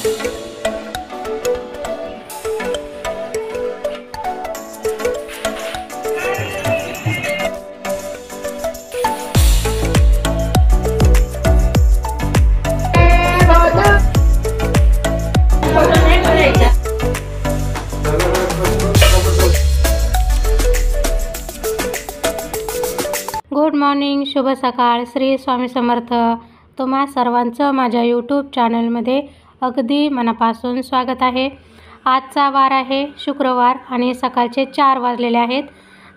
Good morning शुभ सकाळ श्री स्वामी समर्थ. तुम्हा सर्वांचं माझ्या यूट्यूब चॅनलमध्ये अगदी मनापासून स्वागत आहे. आजचा वार आहे शुक्रवार आणि सकाळचे चार वाजलेले आहेत.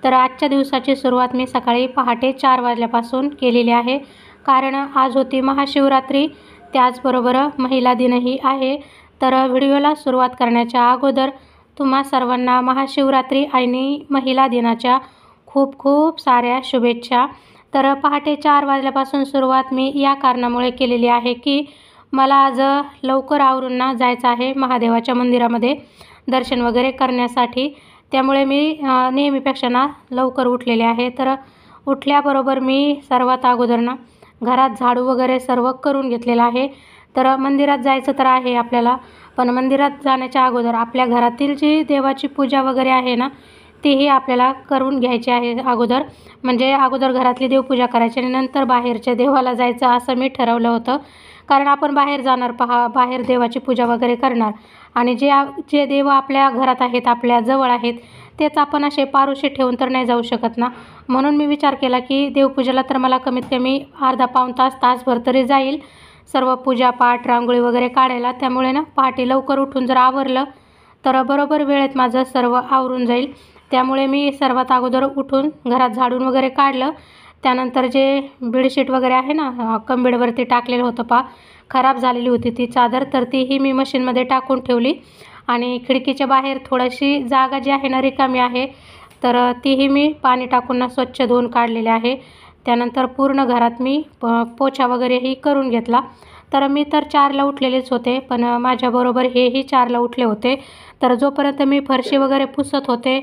तर आजच्या दिवसाची सुरुवात मी सकाळी पहाटे चार वाजल्यापासून केलेली आहे. कारण आज होती महाशिवरात्री त्याचबरोबर महिला दिनही आहे. तर व्हिडिओला सुरुवात करण्याच्या अगोदर तुम्हा सर्वांना महाशिवरात्री आणि महिला दिनाच्या खूप खूप साऱ्या शुभेच्छा. तर पहाटे चार वाजल्यापासून सुरुवात मी या कारणामुळे केलेली आहे की मला आज लवकर आवरून ना जायचं आहे महादेवाच्या मंदिरामध्ये दर्शन वगैरे करण्यासाठी. त्यामुळे मी नेहमीपेक्षा ना लवकर उठलेले आहे. तर उठल्याबरोबर मी सर्वात अगोदर ना घरात झाडू वगैरे सर्व करून घेतलेलं आहे. तर मंदिरात जायचं तर आहे आपल्याला. पण मंदिरात जाण्याच्या अगोदर आपल्या घरातील जी देवाची पूजा वगैरे आहे ना तीही आपल्याला करून घ्यायची आहे अगोदर. म्हणजे अगोदर घरातली देवपूजा करायची आणि नंतर बाहेरच्या देवाला जायचं असं मी ठरवलं होतं. कारण आपण बाहेर जाणार पहा बाहेर देवाची पूजा वगैरे करणार. आणि जे जे देव आपल्या घरात आहेत आपल्या जवळ आहेत तेच आपण असे पारुशी ठेवून तर नाही जाऊ शकत ना? म्हणून मी विचार केला की देवपूजेला तर मला कमीत कमी अर्धा पाऊण तास तासभर तरी जाईल. सर्व पूजापाठ रांगोळी वगैरे काढायला. त्यामुळे ना पहाटे लवकर उठून जर आवरलं तर बरोबर वेळेत माझं सर्व आवरून जाईल. त्यामुळे मी सर्वात अगोदर उठून घरात झाडून वगैरे काढलं. त्यानंतर जे बेडशीट वगैरे आहे ना कंबेडवरती टाकलेलं होतं पा खराब झालेली होती ती चादर तर तीही मी मशीनमध्ये टाकून ठेवली. आणि खिडकीच्या बाहेर थोडीशी जागा जी आहे ना रिकामी आहे तर तीही मी पाणी टाकून ना स्वच्छ धुवून काढलेले आहे. त्यानंतर पूर्ण घरात मी प पोछा वगैरेही करून घेतला. तर मी तर चारला उठलेलेच होते पण माझ्याबरोबर हेही चारला उठले होते. तर जोपर्यंत मी फरशी वगैरे पुसत होते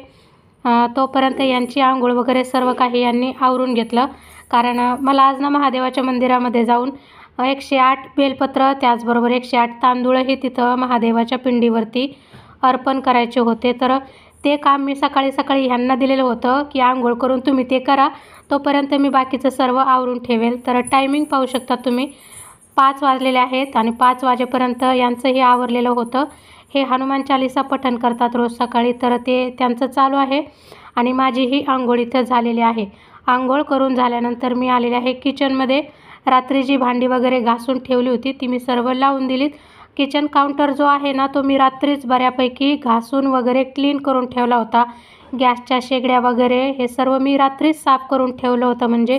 तोपर्यंत यांची आंघोळ वगैरे सर्व काही यांनी आवरून घेतलं. कारण मला आज ना महादेवाच्या मंदिरामध्ये जाऊन एकशे आठ बेलपत्र त्याचबरोबर एकशे आठ तांदूळही तिथं महादेवाच्या पिंडीवरती अर्पण करायचे होते. तर ते काम मी सकाळी सकाळी ह्यांना दिलेलं होतं की आंघोळ करून तुम्ही ते करा. तोपर्यंत मी बाकीचं सर्व आवरून ठेवेल. तर टायमिंग पाहू शकता तुम्ही. पाच वाजलेले आहेत आणि पाच वाजेपर्यंत यांचंही आवरलेलं होतं. हे हनुमान चालिसा पठण करतात रोज सकाळी. तर ते त्यांचं चालू आहे आणि माझी ही आंघोळ इथं झालेली आहे. आंघोळ करून झाल्यानंतर मी आलेले आहे किचनमध्ये. रात्री जी भांडी वगैरे घासून ठेवली होती ती मी सर्व लावून दिलीत. किचन काउंटर जो आहे ना तो मी रात्रीच बऱ्यापैकी घासून वगैरे क्लीन करून ठेवला होता. गॅसच्या शेगड्या वगैरे हे सर्व मी रात्रीच साफ करून ठेवलं होतं. म्हणजे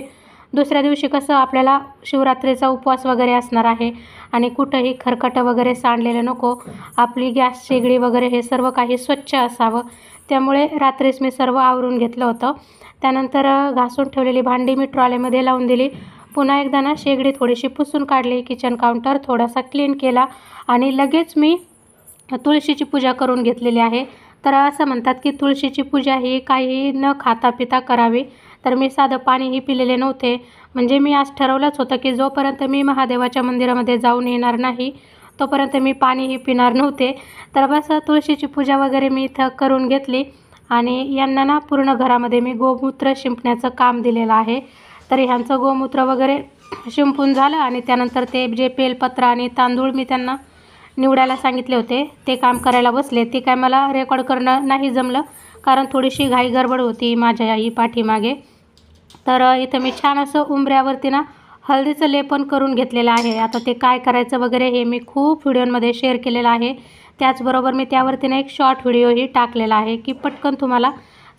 दुसऱ्या दिवशी कसं आपल्याला शिवरात्रीचा उपवास वगैरे असणार आहे आणि कुठंही खरकटं वगैरे सांडलेलं नको आपली गॅस शेगडी वगैरे हे सर्व काही स्वच्छ असावं. त्यामुळे रात्रीच मी सर्व आवरून घेतलं होतं. त्यानंतर घासून ठेवलेली भांडी मी ट्रॉलीमध्ये लावून दिली. पुन्हा एकदा ना शेगडी थोडीशी पुसून काढली किचन काउंटर थोडासा क्लीन केला आणि लगेच मी तुळशीची पूजा करून घेतलेली आहे. तर असं म्हणतात की तुळशीची पूजा ही काही न खाता पिता करावी. तर मी साधं पाणीही पिलेले नव्हते. म्हणजे मी आज ठरवलंच होतं की जोपर्यंत मी महादेवाच्या मंदिरामध्ये जाऊन येणार नाही तोपर्यंत मी पाणीही पिणार नव्हते. तर बस तुळशीची पूजा वगैरे मी इथं करून घेतली आणि यांना ना पूर्ण घरामध्ये मी गोमूत्र शिंपण्याचं काम दिलेलं आहे. तर ह्यांचं गोमूत्र वगैरे शिंपून झालं आणि त्यानंतर ते जे बेलपत्र आणि तांदूळ मी त्यांना निवडायला सांगितले होते ते काम करायला बसले. ते काय मला रेकॉर्ड करणं नाही जमलं कारण थोडीशी घाई गडबड होती माझ्या आई पाठीमागे. तर इथं मी छान असं उंबऱ्यावरती ना हळदीचं लेपन करून घेतलेलं आहे. आता ते काय करायचं वगैरे हे मी खूप व्हिडिओमध्ये शेअर केलेलं आहे. त्याचबरोबर मी त्यावरती ना एक शॉर्ट व्हिडिओही टाकलेला आहे की पटकन तुम्हाला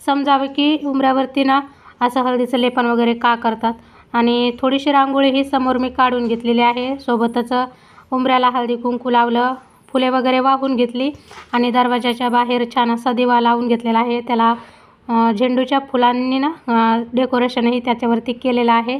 समजावं की उंबऱ्यावरती ना असं हळदीचं लेपन वगैरे का करतात. आणि थोडीशी रांगोळी ही समोर मी काढून घेतलेली आहे. सोबतच उंबऱ्याला हळदी कुंकू लावलं फुले वगैरे वाहून घेतली आणि दरवाजाच्या बाहेर छान असा दिवा लावून घेतलेला आहे. त्याला झेंडूच्या फुलांनी ना डेकोरेशनही त्याच्यावरती केलेलं आहे.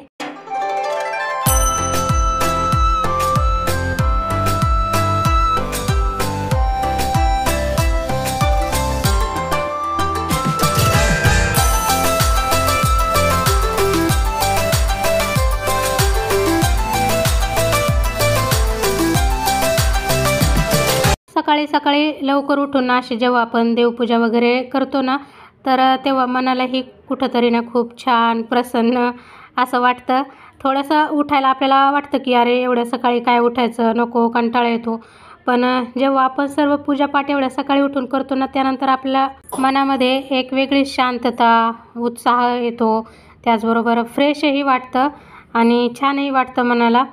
सकाळी सकाळी लवकर उठून ना अशी जेव्हा आपण देवपूजा वगैरे करतो ना तर तेव्हा मनालाही कुठंतरी ना खूप छान प्रसन्न असं वाटतं. थोडंसं उठायला आपल्याला वाटतं की अरे एवढ्या सकाळी काय उठायचं? नको कंटाळा येतो. पण जेव्हा आपण सर्व पूजापाठ एवढ्या सकाळी उठून करतो ना त्यानंतर आपल्या मनामध्ये एक वेगळी शांतता उत्साह येतो. त्याचबरोबर फ्रेशही वाटतं आणि छानही वाटतं मनाला.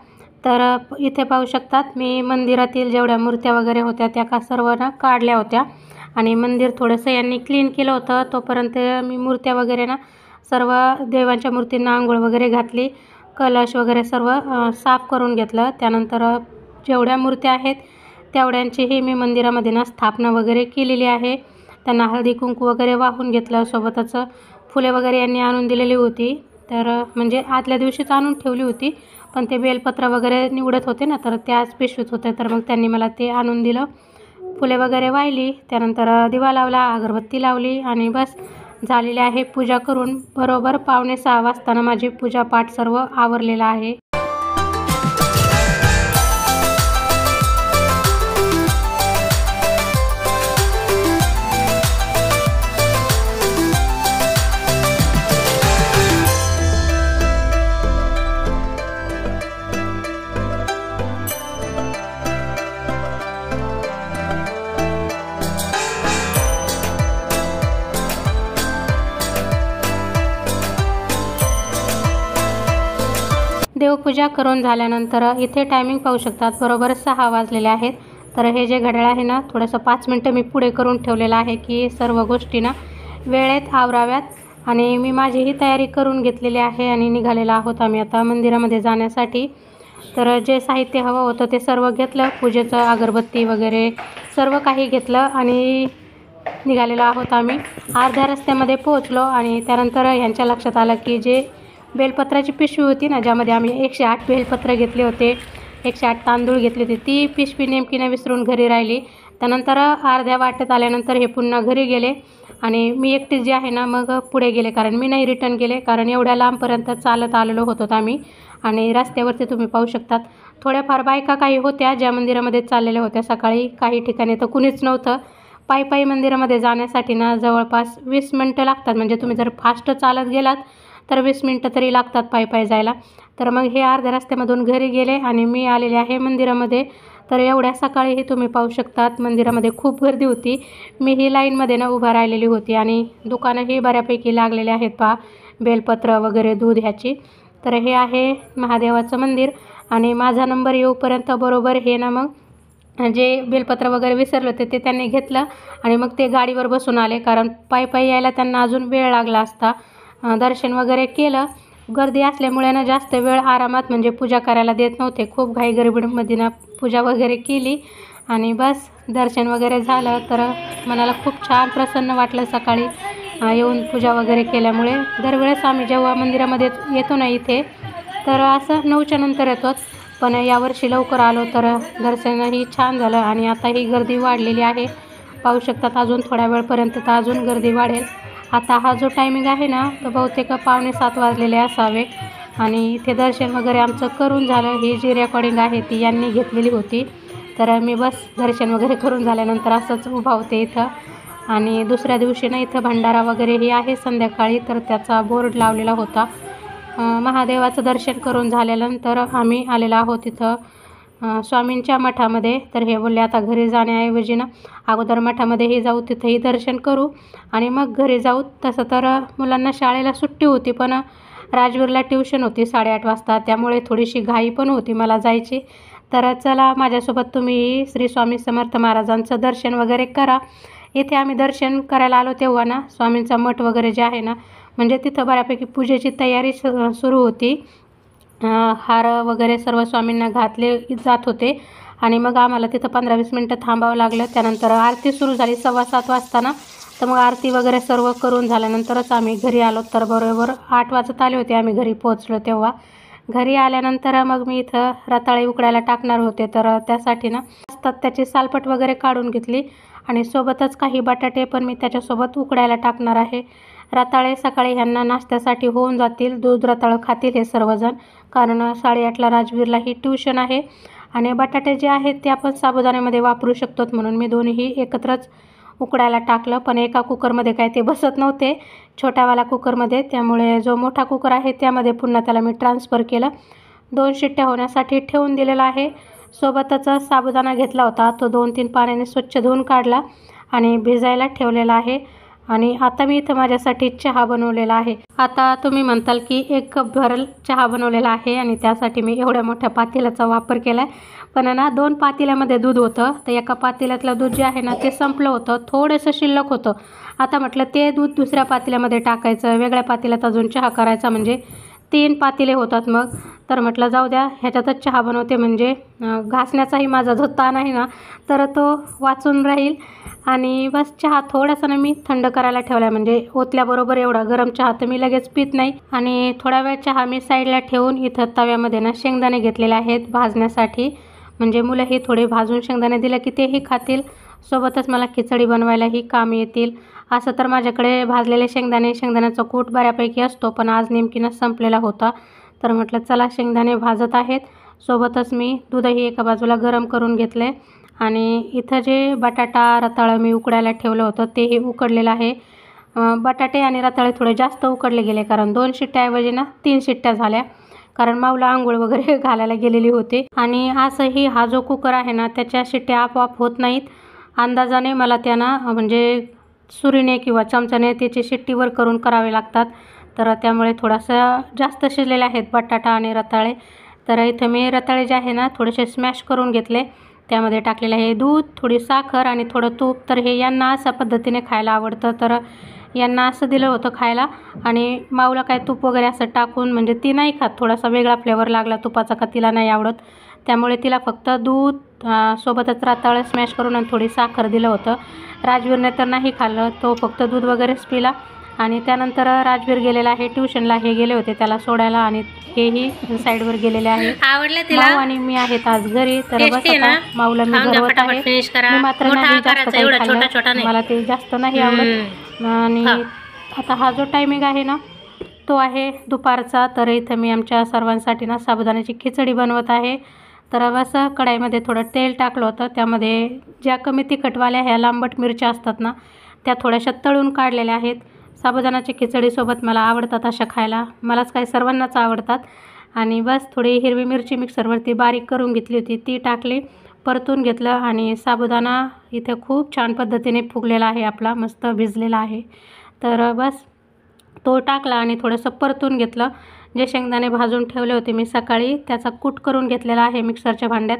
तर इथे पाहू शकतात मी मंदिरातील जेवढ्या मूर्त्या वगैरे होत्या त्या का सर्व ना काढल्या होत्या. आणि मंदिर थोडंसं यांनी क्लीन केलं होतं. तोपर्यंत मी मूर्त्या वगैरे ना सर्व देवांच्या मूर्तींना आंघोळ वगैरे घातली. कलश वगैरे सर्व साफ करून घेतलं. त्यानंतर जेवढ्या मूर्त्या आहेत तेवढ्यांचीही मी मंदिरामध्ये ना स्थापना वगैरे केलेली आहे. त्यांना हळदी कुंकू वगैरे वाहून घेतलं. सोबतच फुले वगैरे यांनी आणून दिलेली होती. तर म्हणजे आदल्या दिवशीच आणून ठेवली होती. पण ते बेलपत्र वगैरे निवडत होते ना तर त्याच पिशवीत होते. तर मग त्यांनी मला ते आणून दिलं. फुले वगैरे वाहिली त्यानंतर दिवा लावला अगरबत्ती लावली आणि बस झालेली आहे पूजा करून. बरोबर पावणे सहा वाजताना माझी पूजापाठ सर्व आवरलेला आहे. देवपूजा करून झाल्यानंतर इथे टायमिंग पाहू शकतात. बरोबर सहा वाजलेले आहेत. तर हे जे घड्याळ आहे ना थोडंसं पाच मिनटं मी पुढे करून ठेवलेलं आहे की सर्व गोष्टी ना वेळेत आवराव्यात. आणि मी माझीही तयारी करून घेतलेली आहे आणि निघालेला आहोत आम्ही आता मंदिरामध्ये जाण्यासाठी. तर जे साहित्य हवं होतं ते सर्व घेतलं. पूजेचं अगरबत्ती वगैरे सर्व काही घेतलं आणि निघालेलो आहोत आम्ही. अर्ध्या रस्त्यामध्ये पोहोचलो आणि त्यानंतर यांच्या लक्षात आलं की जे बेलपत्राची पिशवी होती ना ज्यामध्ये आम्ही एकशे आठ बेलपत्र घेतले होते एकशे आठ तांदूळ घेतले होते. ती पिशवी नेमकीनं विसरून घरी राहिली. त्यानंतर अर्ध्या वाटेत आल्यानंतर हे पुन्हा घरी गेले आणि मी एकटीच जे आहे ना मग पुढे गेले. कारण मी नाही रिटर्न गेले कारण एवढ्या लांबपर्यंत चालत आलेलो होतो आम्ही. आणि रस्त्यावरती तुम्ही पाहू शकतात थोड्याफार बायका काही होत्या ज्या मंदिरामध्ये चाललेल्या होत्या. सकाळी काही ठिकाणी तर कुणीच नव्हतं. पायी पायी मंदिरामध्ये जाण्यासाठी ना जवळपास वीस मिनटं लागतात. म्हणजे तुम्ही जर फास्ट चालत गेलात तर वीस मिनटं तरी लागतात पायी पायी जायला. तर मग हे अर्ध्या रस्त्यामधून घरी गेले आणि मी आलेले आहे मंदिरामध्ये. तर एवढ्या सकाळीही तुम्ही पाहू शकतात मंदिरामध्ये खूप गर्दी होती. मी ही लाईनमध्ये ना उभा राहिलेली होती आणि दुकानंही बऱ्यापैकी लागलेले आहेत पहा बेलपत्र वगैरे दूध ह्याची. तर हे आहे महादेवाचं मंदिर आणि माझा नंबर येऊपर्यंत बरोबर हे ना मग जे बेलपत्र वगैरे विसरलं होते ते त्यांनी घेतलं आणि मग ते गाडीवर बसून आले. कारण पायी पायी यायला त्यांना अजून वेळ लागला असता. दर्शन वगैरे केलं. गर्दी असल्यामुळे ना जास्त वेळ आरामात म्हणजे पूजा करायला देत नव्हते. खूप घाई गरिबीमध्ये ना पूजा वगैरे केली. आणि बस दर्शन वगैरे झालं. तर मनाला खूप छान प्रसन्न वाटलं सकाळी येऊन पूजा वगैरे केल्यामुळे. दरवेळेस आम्ही जेव्हा मंदिरामध्ये येतो ना इथे तर असं नऊच्या नंतर येतोच. पण यावर्षी लवकर आलो तर दर्शनही छान झालं आणि आता ही गर्दी वाढलेली आहे. पाहू शकतात अजून थोड्या वेळपर्यंत तर अजून गर्दी वाढेल. आता हा जो टायमिंग आहे ना तो बहुतेक पावणे सात वाजलेले असावे आणि इथे दर्शन वगैरे आमचं करून झालं. ही जी रेकॉर्डिंग आहे ती यांनी घेतलेली होती. तर मी बस दर्शन वगैरे करून झाल्यानंतर असंच उभा होते इथं. आणि दुसऱ्या दिवशी ना इथं भंडारा वगैरेही आहे संध्याकाळी तर त्याचा बोर्ड लावलेला होता. महादेवाचं दर्शन करून झाल्यानंतर आम्ही आलेलो आहोत इथं. स्वामींच्या मठामध्ये. तर हे बोलले आता घरी जाण्याऐवजी ना अगोदर मठामध्येही जाऊ तिथंही दर्शन करू. आणि मग घरी जाऊ तसं तर मुलांना शाळेला सुट्टी होती पण राजवीरला ट्युशन होती साडेआठ वाजता. त्यामुळे थोडीशी घाई पण होती मला जायची. तर चला माझ्यासोबत तुम्ही श्री स्वामी समर्थ महाराजांचं दर्शन वगैरे करा. इथे आम्ही दर्शन करायला आलो तेव्हा ना स्वामींचा मठ वगैरे जे आहे ना म्हणजे तिथं बऱ्यापैकी पूजेची तयारी सुरू होती. हार वगैरे सर्व स्वामींना घातले जात होते. आणि मग आम्हाला तिथं पंधरा वीस मिनटं थांबावं लागलं. त्यानंतर आरती सुरू झाली सव्वा सात वाजताना. तर मग आरती वगैरे सर्व करून झाल्यानंतरच आम्ही घरी आलो. तर बरोबर आठ वाजत आले होते आम्ही घरी पोहोचलो तेव्हा. घरी आल्यानंतर मग मी इथं रताळे उकडायला टाकणार होते. तर त्यासाठी ना असतात त्याची सालपट वगैरे काढून घेतली. आणि सोबतच काही बटाटे पण मी त्याच्यासोबत उकडायला टाकणार आहे. रताळे सकाळी ह्यांना नाश्त्यासाठी होऊन जातील. दूध रताळं खातील हे सर्वजण. कारण साडेआठला राजवीरला ही ट्यूशन आहे. आणि बटाटे जे आहेत ते आपण साबुदाण्यामध्ये वापरू शकतो म्हणून मी दोन्हीही एकत्रच उकडायला टाकलं. पण एका कुकरमध्ये काय ते बसत नव्हते. छोट्यावाला कुकरमध्ये. त्यामुळे जो मोठा कुकर आहे त्यामध्ये पुन्हा त्याला मी ट्रान्सफर केलं. दोन शिट्ट्या होण्यासाठी ठेवून दिलेला आहे. सोबतच साबुदाणा घेतला होता. तो दोन तीन पाण्याने स्वच्छ धुवून काढला आणि भिजायला ठेवलेला आहे. आणि आता मी इथं माझ्यासाठी चहा बनवलेला आहे. आता तुम्ही म्हणताल की एक कप भरल चहा बनवलेला आहे आणि त्यासाठी मी एवढ्या मोठ्या पातेल्याचा वापर केला आहे पण ना दोन पातेल्यामध्ये दूध होतं. तर एका पातेल्यातलं दूध जे आहे ना ते संपलं होतं. थोडंसं शिल्लक होतं. आता म्हटलं ते दूध दुसऱ्या पातेल्यामध्ये टाकायचं. वेगळ्या पातेल्यात अजून चहा करायचा म्हणजे तीन पातेले होतात मग. तर म्हटलं जाऊ द्या ह्याच्यातच चहा बनवते म्हणजे घासण्याचाही माझा जो ताण आहे ना तर तो वाचून राहील. आणि बस चहा थोडासा ना मी थंड करायला ठेवला आहे म्हणजे ओतल्याबरोबर एवढा गरम चहा तर मी लगेच पित नाही. आणि थोडा वेळ चहा मी साईडला ठेवून इथं तव्यामध्ये ना शेंगदाणे घेतलेले आहेत भाजण्यासाठी. म्हणजे मुलंही थोडे भाजून शेंगदाणे दिलं की तेही खातील. सोबतच मला खिचडी बनवायलाही काम येतील. असं तर माझ्याकडे भाजलेले शेंगदाणे शेंगदाण्याचा कूट बऱ्यापैकी असतो पण आज नेमकीनं संपलेला होता. तर म्हटलं चला शेंगदाणे भाजत आहेत. सोबतच मी दूधही एका बाजूला गरम करून घेतले. आणि इथं जे बटाटा रताळं मी उकडायला ठेवलं होतं तेही उकडलेलं आहे. बटाटे आणि रताळे थोडे जास्त उकडले गेले कारण दोन शिट्ट्याऐवजी ना तीन शिट्ट्या झाल्या. कारण माऊला आंघोळ वगैरे घालायला गेलेली होती. आणि असंही हा जो कुकर आहे ना त्याच्या शिट्ट्या आपोआप होत नाहीत. अंदाजाने मला त्यांना म्हणजे सुरीने किंवा चमच्याने त्याची शिट्टीवर करून करावे लागतात. तर त्यामुळे थोडासा जास्त शिजलेले आहेत बटाटा आणि रताळे. तर इथं मी रताळे जे आहे ना थोडेसे स्मॅश करून घेतले. त्यामध्ये टाकलेलं आहे दूध थोडी साखर आणि थोडं तूप. तर हे यांना अशा पद्धतीने खायला आवडतं. तर यांना असं दिलं होतं खायला. आणि माऊला काय तूप वगैरे असं टाकून म्हणजे ती नाही खात. थोडासा वेगळा फ्लेवर लागला. तुपाचा का तिला नाही आवडत. त्यामुळे तिला फक्त दूध सोबतच राताळं स्मॅश करून आणि थोडी साखर दिलं होतं. राजवीरने तर नाही खाल्लं तो फक्त दूध वगैरेच पिला आणि त्यानंतर राजवीर गेलेला आहे ट्युशनला हे गेले होते त्याला सोडायला आणि हेही साईडवर गेले आहे. आवडलं तिला? आणि मी आहेत आज घरी. तर बस? आता माऊला मी फटाफट आहे. मी मात्र नाही जास्त काही खाल्लं. मला ते जास्त नाही आवडत. आणि. आता हा जो टायमिंग आहे ना तो आहे दुपारचा. तर इथं मी आमच्या सर्वांसाठी ना साबुदाण्याची खिचडी बनवत आहे. तर बस कढाईमध्ये थोडं तेल टाकलं होतं. त्यामध्ये ज्या कमी तिखटवाल्या ह्या लांबट मिरच्या असतात ना त्या थोड्याशा तळून काढलेल्या आहेत. साबुदाणाच्या खिचडीसोबत मला आवडतात अशा खायला. मलाच काही सर्वांनाच आवडतात. आणि बस थोडी हिरवी मिरची मिक्सरवरती बारीक करून घेतली होती. ती टाकली परतून घेतलं आणि साबुदाणा इथे खूप छान पद्धतीने फुगलेला आहे आपला मस्त भिजलेला आहे. तर बस तो टाकला आणि थोडंसं परतून घेतलं. जे शेंगदाणे भाजून ठेवले होते मी सकाळी त्याचा कूट करून घेतलेला आहे मिक्सरच्या भांड्यात.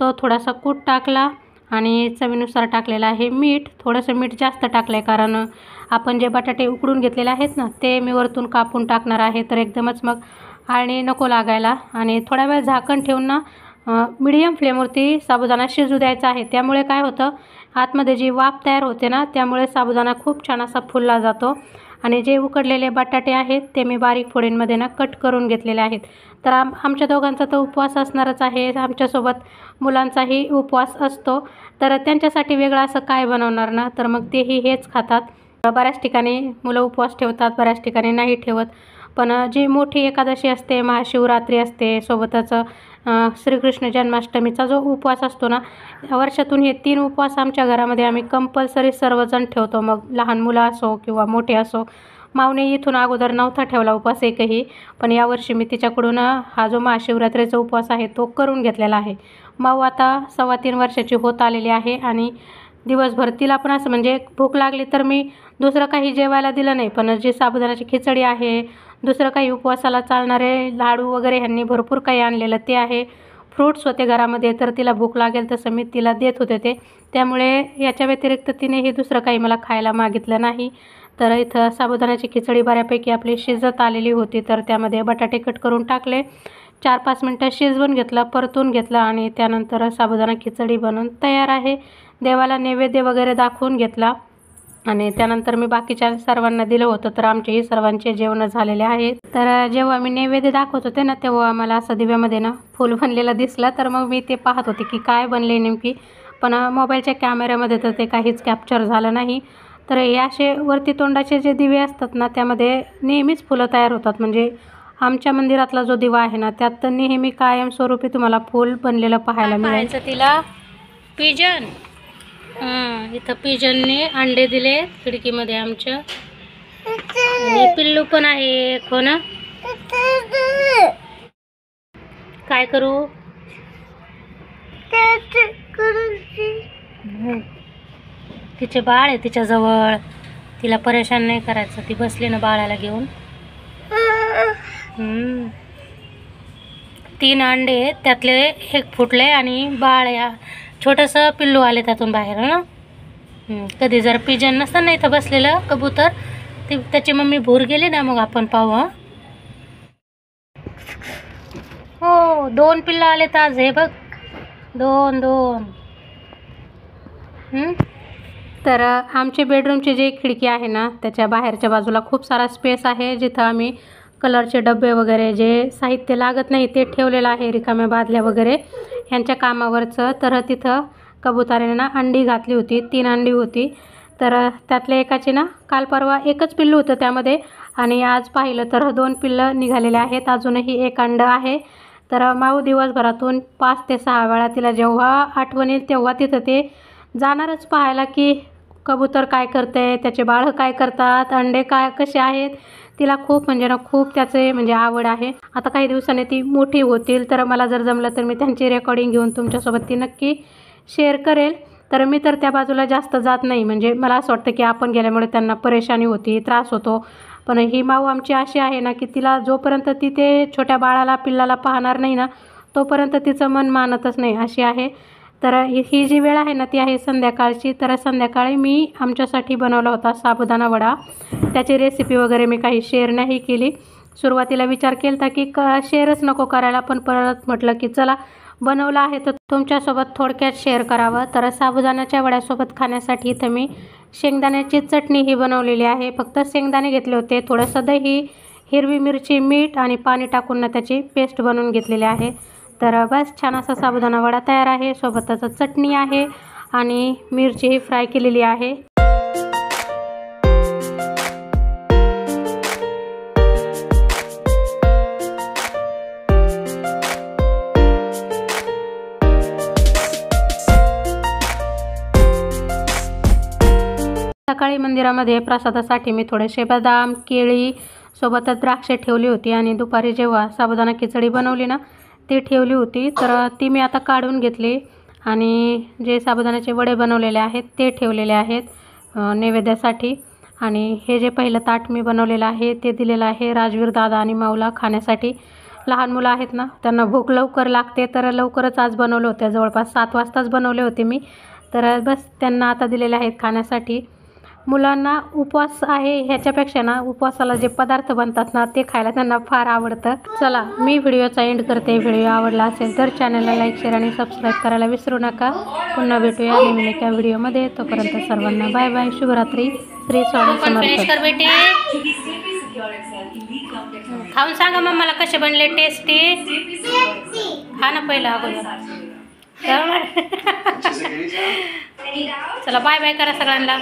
तो थोडासा कूट टाकला आणि चवीनुसार टाकलेलं आहे मीठ. थोडंसं मीठ जास्त टाकलं आहे कारण आपण जे बटाटे उकडून घेतलेले आहेत ना ते मी वरतून कापून टाकणार आहे तर एकदमच मग आळणी नको लागायला. आणि थोडा वेळ झाकण ठेवून ना मिडियम फ्लेमवरती साबुदाणा शिजू द्यायचा आहे. त्यामुळे काय होतं आतमध्ये जी वाफ तयार होते ना त्यामुळे साबुदाणा खूप छान असा फुलला जातो. आणि जे उकडलेले बटाटे आहेत ते मी बारीक फोडींमध्ये ना कट करून घेतलेले आहेत. तर आम आमच्या दोघांचा तर उपवास असणारच आहे. आमच्यासोबत मुलांचाही उपवास असतो. तर त्यांच्यासाठी वेगळं असं काय बनवणार ना? तर मग तेही हेच खातात. बऱ्याच ठिकाणी मुलं उपवास ठेवतात बऱ्याच ठिकाणी नाही ठेवत. पण जी मोठी एकादशी असते महाशिवरात्री असते सोबतच श्रीकृष्ण जन्माष्टमीचा जो उपवास असतो ना वर्षातून हे तीन उपवास आमच्या घरामध्ये आम्ही कंपल्सरी सर्वजण ठेवतो. मग लहान मुलं असो किंवा मोठे असो मावने इथून अगोदर नव्हता ठेवला उपवास एकही पण यावर्षी मी तिच्याकडून हा जो महाशिवरात्रीचा उपवास आहे तो करून घेतलेला आहे. माऊ आता सव्वा तीन वर्षाची होत आलेली आहे आणि दिवसभर तिला पण असं म्हणजे भूक लागली तर मी दुसरं काही जेवायला दिलं नाही पण जी साबुदाण्याची खिचडी आहे दुसरं काही उपवासाला चालणारे लाडू वगैरे ह्यांनी भरपूर काही आणलेलं ते आहे. फ्रूट्स होते घरामध्ये तर तिला भूक लागेल तसं मी तिला देत होते ते. त्यामुळे याच्या व्यतिरिक्त तिने हे दुसरं काही मला खायला मागितलं नाही. तर इथं साबुदाण्याची खिचडी बऱ्यापैकी आपली शिजत आलेली होती तर त्यामध्ये बटाटे कट करून टाकले. चार पाच मिनटं शिजवून घेतलं परतून घेतलं आणि त्यानंतर साबुदाणा खिचडी बनवून तयार आहे. देवाला नैवेद्य वगैरे दाखवून घेतला. आणि त्यानंतर मी बाकीच्या सर्वांना दिलं होतं तर आमचेही सर्वांचे जेवण झालेले आहेत. तर जेव्हा मी नैवेद्य दाखवत होते ना तेव्हा मला असं दिव्यामध्ये ना फुल बनलेलं दिसलं. तर मग मी ते पाहत होते की काय बनले नेमकी. पण मोबाईलच्या कॅमेऱ्यामध्ये तर ते काहीच कॅप्चर झालं नाही. तर हे असे वरती तोंडाचे जे दिवे असतात ना त्यामध्ये नेहमीच फुलं तयार होतात. म्हणजे आमच्या मंदिरातला जो दिवा आहे ना त्यात तर नेहमी कायमस्वरूपी तुम्हाला फूल बनलेलं पाहायला मिळायचं तिला? पिजन. हां इथं पिजनने अंडे दिले खिडकीमध्ये आमच्या आणि पिल्लू पण आहे एक, हो ना? काय करू? तिचे बाळ आहे तिच्याजवळ तिला परेशान नाही करायचं. ती बसली ना बाळाला घेऊन. तीन अंडे आहेत, त्यातले एक फुटले आणि बाळ या छोटंसं पिल्लू आले त्यातून बाहेर ना? कधी जर पिजन नसतं ना इथं बसलेलं कबूतर ती त्याची मम्मी भूर गेली ना मग आपण पाहू हं. हो दोन पिल्लं आले आज हे बघ. दोन दोन. तर आमची बेडरूमची जी खिडकी आहे ना त्याच्या बाहेरच्या बाजूला खूप सारा स्पेस आहे जिथं आम्ही कलरचे डबे वगैरे जे साहित्य लागत नाही ते ठेवलेलं आहे रिकाम्या बादल्या वगैरे. ह्यांच्या कामावरचं. तर तिथं कबुतराने ना अंडी घातली होती. तीन अंडी होती. तर त्यातल्या एकाची ना काल परवा एकच पिल्लं होतं त्यामध्ये. आणि आज पाहिलं तर दोन पिल्लं निघालेले आहेत. अजूनही एक अंड आहे. तर माऊ दिवसभरातून पाच ते सहा वेळा तिला जेव्हा आठवण येईल तेव्हा तिथं ते जाणारच पाहायला की कबूतर काय करते त्याचे बाळं काय करतात अंडे काय कसे आहेत. तिला खूप म्हणजे ना खूप त्याचे म्हणजे आवड आहे. आता काही दिवसांनी ती मोठी होतील तर मला जर जमलं तर मी त्यांची रेकॉर्डिंग घेऊन तुमच्यासोबत ती नक्की शेअर करेल. तर मी तर त्या बाजूला जास्त जात नाही. म्हणजे मला असं वाटतं की आपण गेल्यामुळे त्यांना परेशानी होती त्रास होतो. पण ही माऊ आमची अशी आहे ना की तिला जोपर्यंत ती ते छोट्या बाळाला पिल्लाला पाहणार नाही ना तोपर्यंत तिचं मन मानतच नाही. अशी आहे. तर ही ही जी वेळ आहे ना ती आहे संध्याकाळची. तर संध्याकाळी मी आमच्यासाठी बनवला होता साबुदाणा वडा. त्याची रेसिपी वगैरे मी काही शेअर नाही केली. सुरुवातीला विचार केला होता की क शेअरच नको करायला पण परत म्हटलं की चला बनवलं आहे तर तुमच्यासोबत थोडक्यात शेअर करावं. तर साबुदाण्याच्या वड्यासोबत खाण्यासाठी इथं मी शेंगदाण्याची चटणी ही बनवलेली आहे. फक्त शेंगदाणे घेतले होते. थोडंसं दही हिरवी मिरची मीठ आणि पाणी टाकून ना त्याची पेस्ट बनवून घेतलेली आहे. तर बस छान असा साबुदाणा वडा तयार आहे. सोबतच चटणी आहे आणि मिरचीही फ्राय केलेली आहे. सकाळी मंदिरामध्ये प्रसादासाठी मी थोडेसे बदाम केळी सोबतच द्राक्षे ठेवली होती आणि दुपारी जेव्हा साबुदाणा खिचडी बनवली ना ती ठेवली होती. तर ती मी आता काढून घेतली आणि जे साबुदाण्याचे वडे बनवलेले आहेत ते ठेवलेले आहेत नैवेद्यासाठी. आणि हे जे पहिलं ताट मी बनवलेलं आहे ते दिलेलं आहे राजवीर दादा आणि माऊला खाण्यासाठी. लहान मुलं आहेत ना त्यांना भूक लवकर लागते. तर लवकरच आज बनवले होते. जवळपास सात वाजताच बनवले होते मी. तर बस त्यांना आता दिलेले आहेत खाण्यासाठी. मुलांना उपवास आहे ह्याच्यापेक्षा ना उपवासाला जे पदार्थ बनतात ना ते खायला त्यांना फार आवडतं. चला मी व्हिडिओचा एंड करते. व्हिडिओ आवडला असेल तर चॅनलला लाईक शेअर आणि सबस्क्राईब करायला विसरू नका. पुन्हा भेटूया नवीन एका व्हिडिओमध्ये तोपर्यंत सर्वांना बाय बाय शुभरात्री. श्री स्वामी समर्थ. खाऊन सांगा मम्माला कसे बनले टेस्टी खा ना पहिलं अगोदर. चला बाय बाय करा सगळ्यांना.